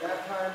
That time,